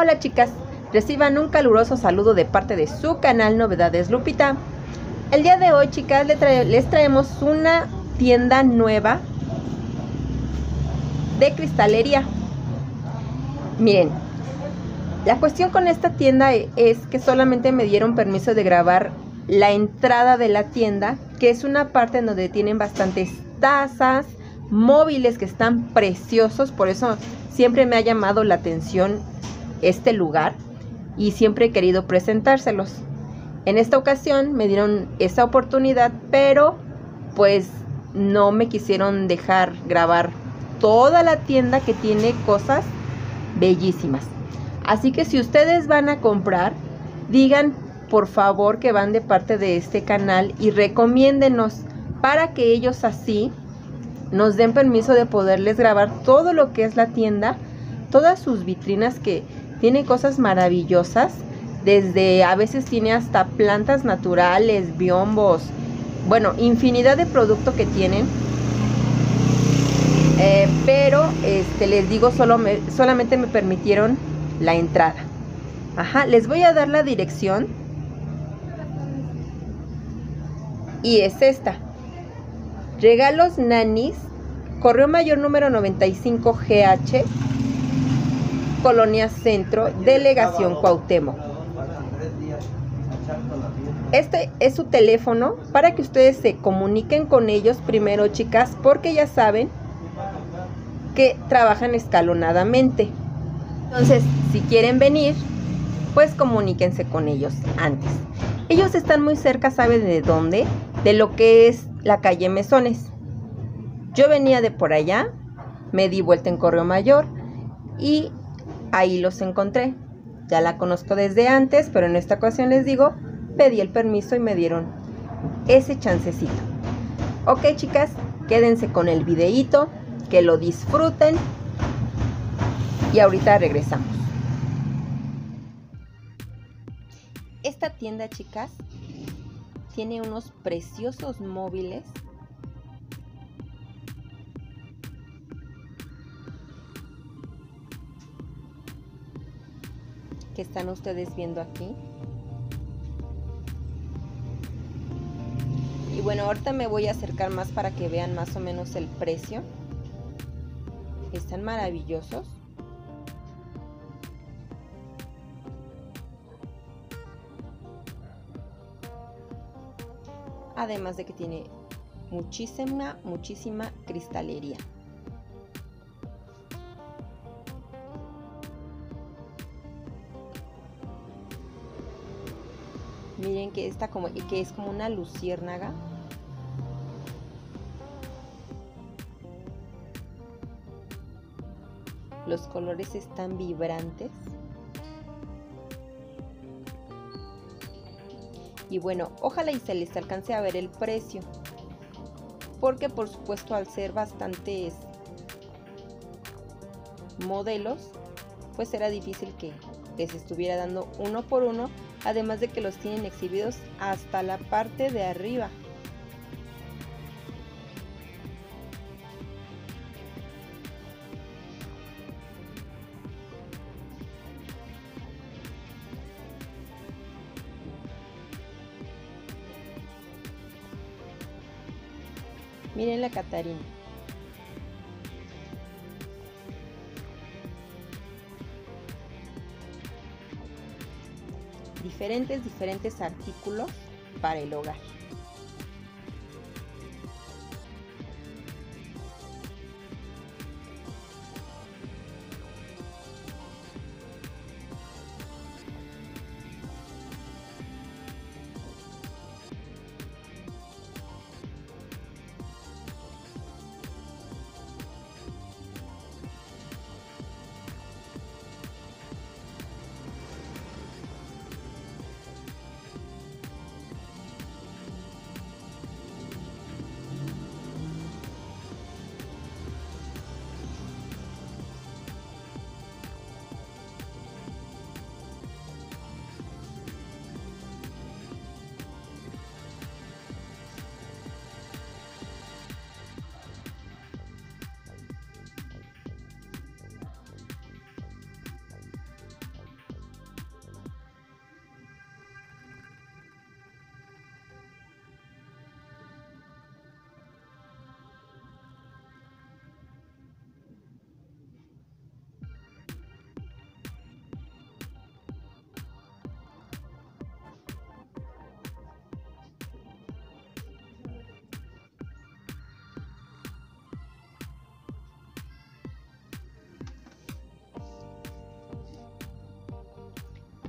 Hola chicas, reciban un caluroso saludo de parte de su canal Novedades Lupita. El día de hoy chicas les, traemos una tienda nueva de cristalería. Miren, la cuestión con esta tienda es que solamente me dieron permiso de grabar la entrada de la tienda, que es una parte en donde tienen bastantes tazas, móviles que están preciosos, por eso siempre me ha llamado la atención este lugar y siempre he querido presentárselos. En esta ocasión me dieron esa oportunidad, pero pues no me quisieron dejar grabar toda la tienda que tiene cosas bellísimas. Así que si ustedes van a comprar, digan por favor que van de parte de este canal y recomiéndenos para que ellos así nos den permiso de poderles grabar todo lo que es la tienda, todas sus vitrinas que tiene cosas maravillosas, desde a veces tiene hasta plantas naturales, biombos, bueno, infinidad de productos que tienen. Eh, pero este, les digo, solo solamente me permitieron la entrada. Ajá, les voy a dar la dirección. Y es esta. Regalos Nanis, Correo Mayor número 95 GH, Colonia Centro, Delegación Cuauhtémoc. Este es su teléfono para que ustedes se comuniquen con ellos primero, chicas, porque ya saben que trabajan escalonadamente. Entonces, si quieren venir, pues comuníquense con ellos antes. Ellos están muy cerca, ¿saben de dónde? De lo que es la calle Mesones. Yo venía de por allá, me di vuelta en Correo Mayor y ahí los encontré. Ya la conozco desde antes, pero en esta ocasión les digo, pedí el permiso y me dieron ese chancecito. Ok chicas, quédense con el videíto, que lo disfruten y ahorita regresamos. Esta tienda chicas tiene unos preciosos móviles están ustedes viendo aquí. Y bueno, ahorita me voy a acercar más para que vean más o menos el precio. Están maravillosos. Además de que tiene muchísima, muchísima cristalería. Miren que está como que es como una luciérnaga. Los colores están vibrantes. Y bueno, ojalá y se les alcance a ver el precio. Porque por supuesto al ser bastantes modelos, pues será difícil que les estuviera dando uno por uno. Además de que los tienen exhibidos hasta la parte de arriba. Miren la Catarina. Diferentes, diferentes artículos para el hogar.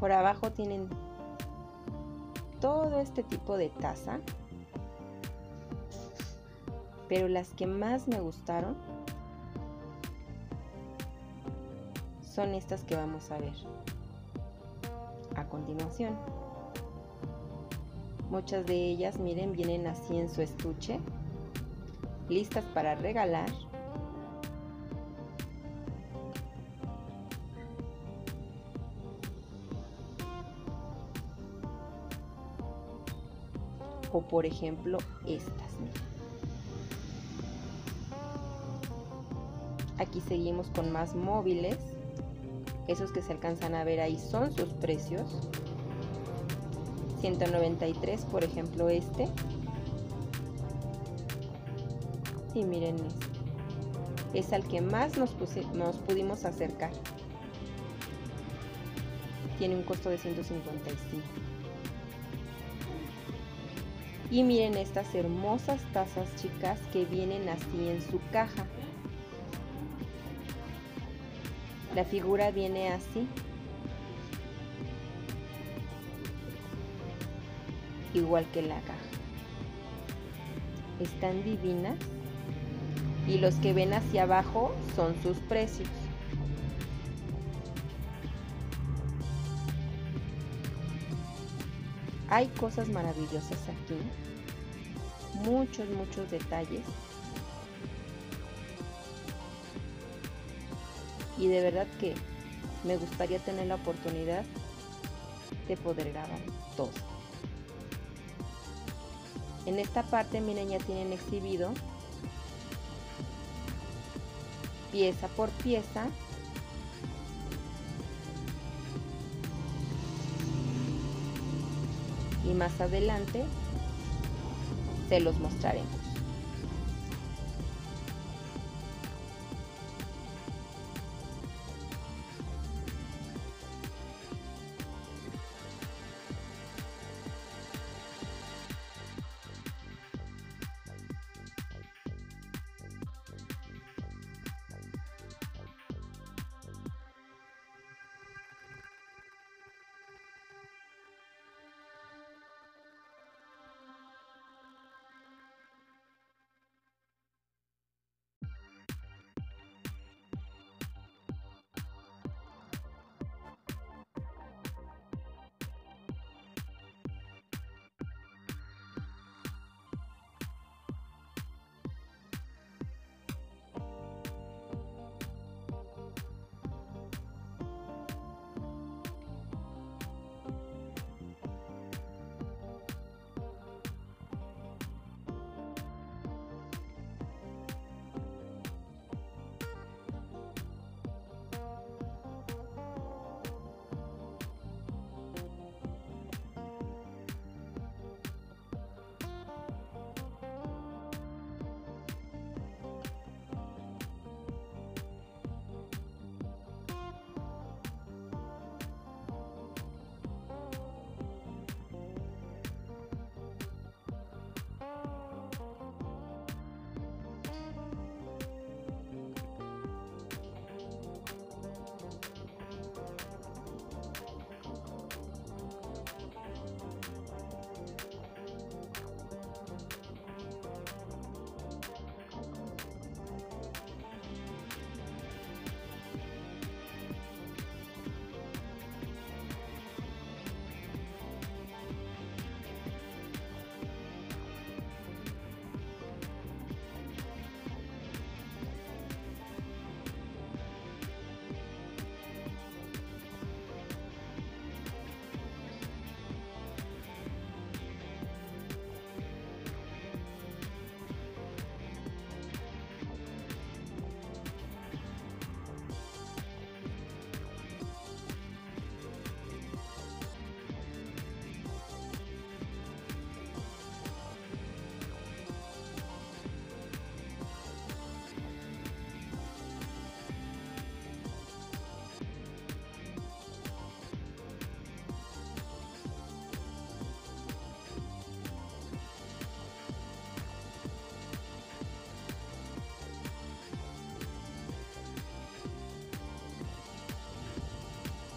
Por abajo tienen todo este tipo de taza. Pero las que más me gustaron son estas que vamos a ver a continuación. Muchas de ellas, miren, vienen así en su estuche, listas para regalar. O por ejemplo, estas. Aquí seguimos con más móviles. Esos que se alcanzan a ver ahí son sus precios. 193, por ejemplo, este. Y miren este. Es al que más nos, nos pudimos acercar. Tiene un costo de 155. Y miren estas hermosas tazas chicas que vienen así en su caja. La figura viene así. Igual que la caja. Están divinas. Y los que ven hacia abajo son sus precios. Hay cosas maravillosas aquí. Muchos, muchos detalles. y de verdad que me gustaría tener la oportunidad de poder grabar todo. En esta parte miren ya tienen exhibido pieza por pieza y más adelante se los mostraremos.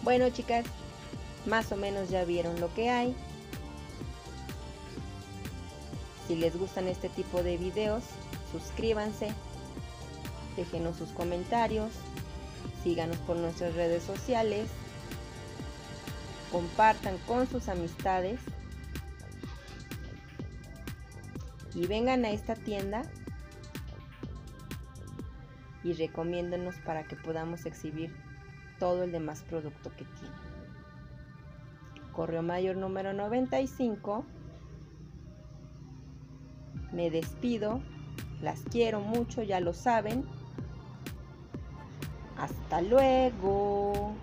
Bueno, chicas, Más o menos ya vieron lo que hay. Si les gustan este tipo de videos, suscríbanse, déjenos sus comentarios, síganos por nuestras redes sociales, compartan con sus amistades y vengan a esta tienda y recomiéndonos para que podamos exhibir todo el demás producto que tiene. Correo mayor número 95 me despido. Las quiero mucho, ya lo saben. Hasta luego.